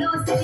दोस्त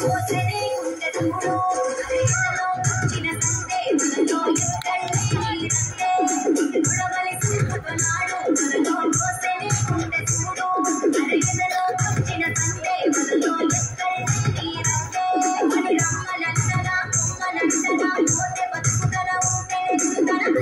పోసే గుండె చూడు చిన్న సందేశంలో ఎక్కడ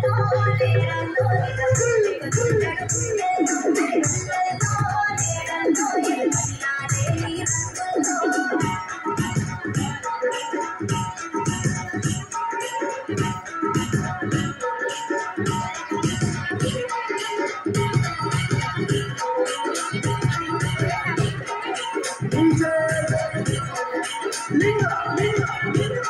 DJ! Linga! Linga!